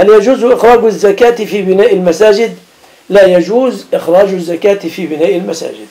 هل يجوز إخراج الزكاة في بناء المساجد؟ لا يجوز إخراج الزكاة في بناء المساجد.